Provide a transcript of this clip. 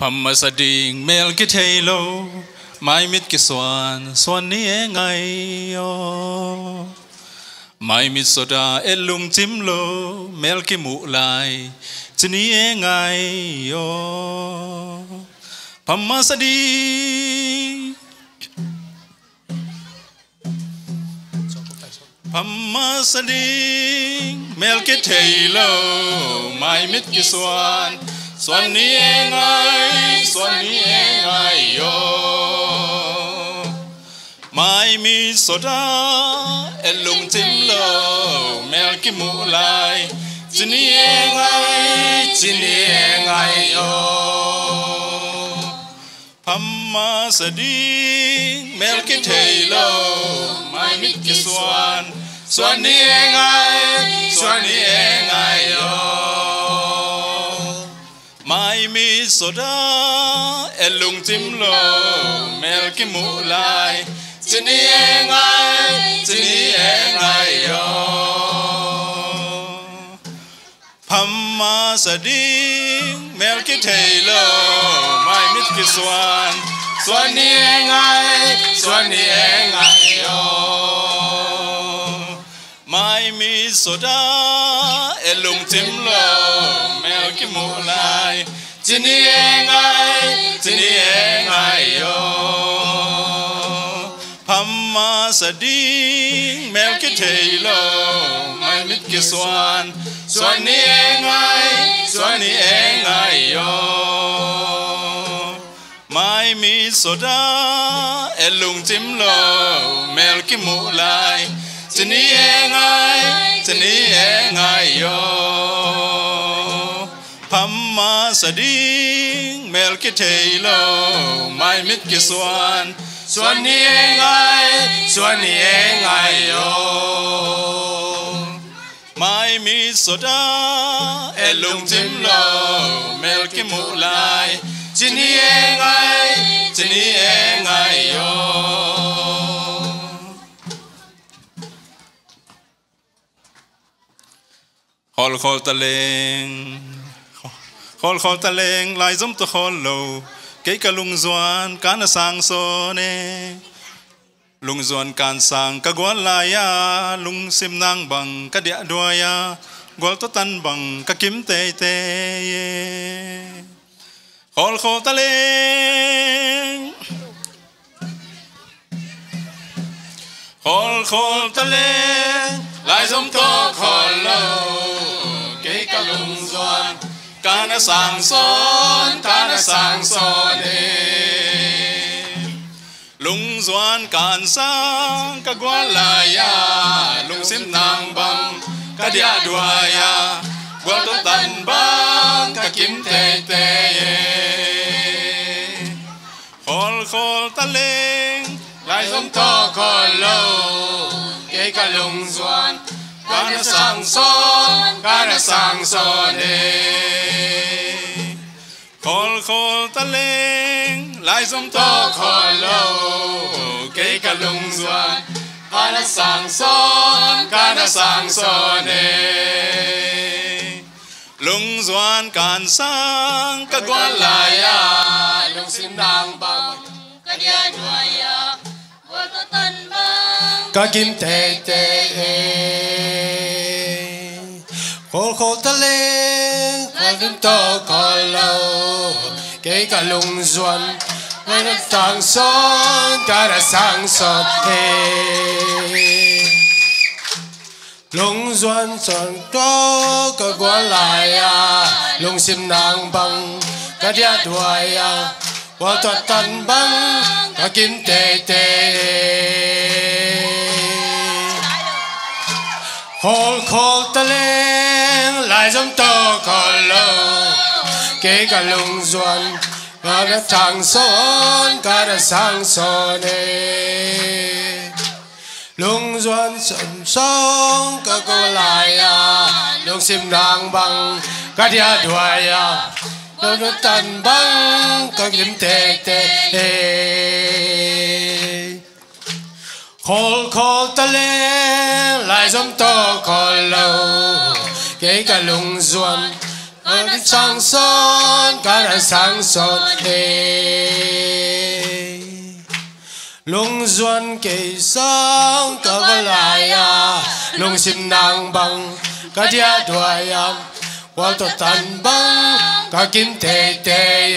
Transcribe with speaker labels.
Speaker 1: พมสดิงเมลกิเทโลไม่มิดกิสวนสวนนี้ไงโงไม่มิดโซดาเอลุงจิมโลเมลกิมุไลจะนี้ไงโงพมสดิงพมสดิงเมลกิเทโลไม่มิดกิสวน 선리행하이 선리행하여 lai, 미소라 엘룽timlo melki mulai jiniengai jiniengai yo. Pamma sadi melki lo. mai mit kiswan. Swan niengai swan niengai mi so da elung tim lo mel ki mu lai
Speaker 2: chini e ngai
Speaker 1: chini e ngai yo. Phamma sa ding mel ki thei lo mai mit ki swan swan ni
Speaker 2: e ngai swan ni e ngai yo.
Speaker 1: Mai mi so da elung tim lo mel ki mu lai
Speaker 2: Tiniengai,
Speaker 1: tiniengai yo. Pamma sading melke teilo, mai mit kiswan, swan niengai, swan niengai yo. Mai mi soda, elung timlo, melke mulai, tiniengai, tiniengai yo. ma sading melke tailo mai mit ke swan
Speaker 2: swan ni engai swan ni engai yo
Speaker 1: mai mi soda elung tim lo melke mulai
Speaker 2: chini engai
Speaker 1: chini engai yo Hol hol taleng khol khol ta leng lai zum to khol lo. Ke ka lung zuan kan sang so ne. Lung zuan kan sang ka gwal la ya. Lung sim nang bang ka dia do ya. Gwal to tan bang ka kim te te ye. Khol khol ta leng. Khol khol ta leng. Lai zum to การสั่งสอนการสั่งสอนเองลุงจวนการสร้างกกวนลายาลุงซิมนางบังกะเดียดวายากวนต้นตันบังกะกิมเตเตเยขอลขอลตะเลง
Speaker 2: ลายสมทอคอลโลเกกะลุงจวน
Speaker 1: การสั่งสอน
Speaker 2: doan cả na sang so
Speaker 1: cả na sang ta leng lai zum to khol lo cái cả lung doan
Speaker 2: cả na sang so, cả na sang so e
Speaker 1: cả lung na sang cả na cả
Speaker 2: ya lung sim đang bang Ka dia dua ya tan bang Cả kim tê tê Khổ khổ ta lên Khổ kim to khổ lâu. Cái cả lung doan Ngay nó sang son Cả đã sang son Lung doan son có Cả quả lại à. Lung sim nàng bằng Cả dia đùa ya Quả thuật tân bằng Cả kim tê tê. Hol khol ta lên lại giống to còn lâu Kể cả lung doan và đã thằng son Cả đã sang son Lung doan sân song Cả cô lại à Lung sim nàng bằng Cả dia đuôi à. Lung nó tàn băng Cả kiếm tê tê Khol khol ta lên, lại giống to khol lâu cái cả lùng doan ở cái sang son cả là sang son đi lùng duan kỳ sang cả vẫn lại à lùng xin nàng bằng cả dia đuôi à qua tổ tan băng cả kim tê tê